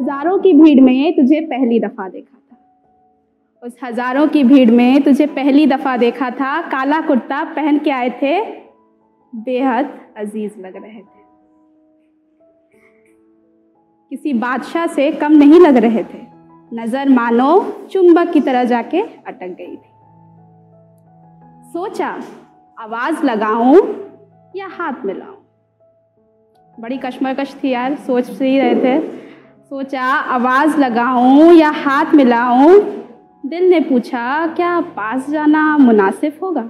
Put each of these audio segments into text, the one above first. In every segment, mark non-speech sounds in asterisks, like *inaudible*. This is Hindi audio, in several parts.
हज़ारों की भीड़ में तुझे पहली दफ़ा देखा था। उस हज़ारों की भीड़ में तुझे पहली दफ़ा देखा था। काला कुर्ता पहन के आए थे। बेहद अज़ीज़ लग रहे थे। किसी बादशाह से कम नहीं लग रहे थे। नज़र मानो, चुंबक की तरह जाके अटक गई थी। सोचा, आवाज़ लगाऊँ या हाथ मिलाऊं? बड़ी कश्मकश थी यार, सोच ही रहे थे। सोचा आवाज़ लगाऊँ या हाथ मिलाऊं? दिल ने पूछा, क्या पास जाना मुनासिब होगा?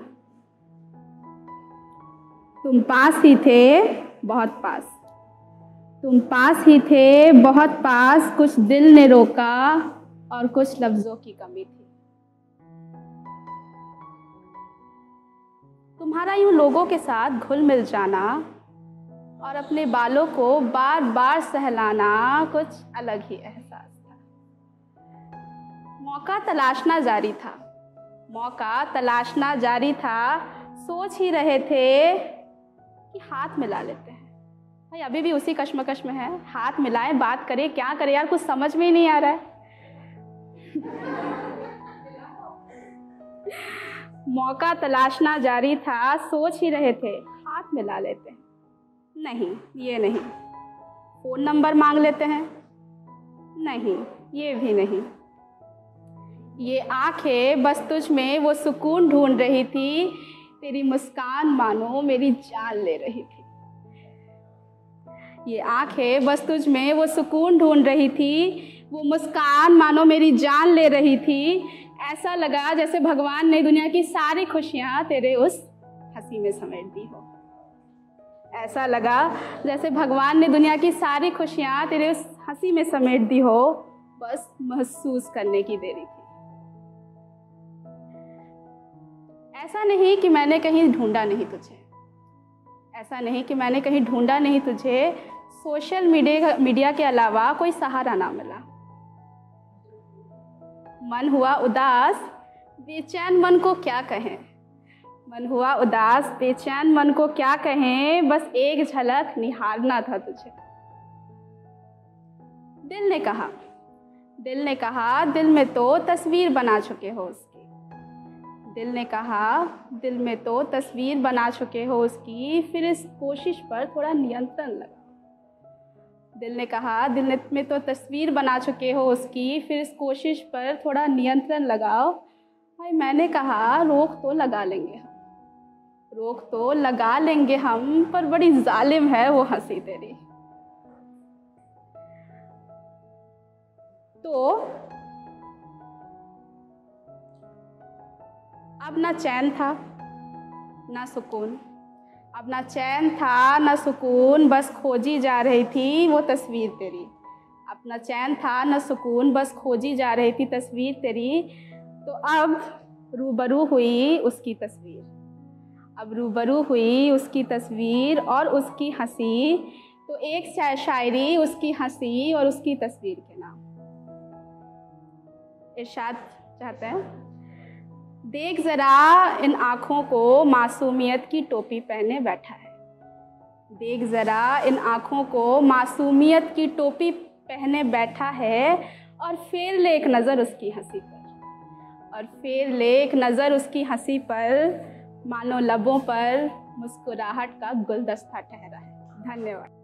तुम पास ही थे, बहुत पास। तुम पास ही थे, बहुत पास। कुछ दिल ने रोका और कुछ लफ्ज़ों की कमी थी। तुम्हारा यूँ लोगों के साथ घुल मिल जाना और अपने बालों को बार बार सहलाना कुछ अलग ही एहसास था। मौका तलाशना जारी था। मौका तलाशना जारी था। सोच ही रहे थे कि हाथ मिला लेते हैं। भाई, अभी भी उसी कश्मकश में है। हाथ मिलाएँ, बात करें, क्या करें यार, कुछ समझ में ही नहीं आ रहा है। *laughs* मौका तलाशना जारी था। सोच ही रहे थे, हाथ मिला लेते हैं। नहीं ये नहीं। फ़ोन नंबर मांग लेते हैं। नहीं ये भी नहीं। ये आँखें बस तुझ में वो सुकून ढूंढ रही थी। तेरी मुस्कान मानो मेरी जान ले रही थी। ये आँखें बस तुझ में वो सुकून ढूंढ रही थी। वो मुस्कान मानो मेरी जान ले रही थी। ऐसा लगा जैसे भगवान ने दुनिया की सारी खुशियाँ तेरे उस हँसी में समेट दी हो। ऐसा लगा जैसे भगवान ने दुनिया की सारी खुशियाँ तेरे उस हँसी में समेट दी हो। बस महसूस करने की देरी थी। ऐसा नहीं कि मैंने कहीं ढूंढा नहीं तुझे। ऐसा नहीं कि मैंने कहीं ढूंढा नहीं तुझे। सोशल मीडिया मीडिया के अलावा कोई सहारा ना मिला। मन हुआ उदास, बेचैन मन को क्या कहें? मन हुआ उदास, बेचैन, मन को क्या कहें? बस एक झलक निहारना था तुझे। दिल ने कहा, दिल ने कहा, दिल में तो तस्वीर बना चुके हो उसकी। दिल ने कहा, दिल में तो तस्वीर बना चुके हो उसकी, फिर इस कोशिश पर थोड़ा नियंत्रण लगा। दिल ने कहा, दिल में तो तस्वीर बना चुके हो उसकी, फिर इस कोशिश पर थोड़ा नियंत्रण लगाओ। भाई, मैंने कहा, रोक तो लगा लेंगे हम। रोक तो लगा लेंगे हम, पर बड़ी जालिम है वो हँसी तेरी। तो अब ना चैन था, ना सुकून। अब ना चैन था, ना सुकून, बस खोजी जा रही थी वो तस्वीर तेरी। अब ना चैन था, ना सुकून, बस खोजी जा रही थी तस्वीर तेरी। तो अब रूबरू हुई उसकी तस्वीर। अब रूबरू हुई उसकी तस्वीर और उसकी हँसी। तो एक शायरी, उसकी हँसी और उसकी तस्वीर के नाम। इरशाद चाहते हैं? देख ज़रा इन आँखों को मासूमियत की टोपी पहने बैठा है। देख ज़रा इन आँखों को मासूमियत की टोपी पहने बैठा है और फेर ले एक नज़र उसकी हँसी पर। और फेर ले एक नज़र उसकी हँसी पर मानो लबों पर मुस्कुराहट का गुलदस्ता ठहरा है। धन्यवाद।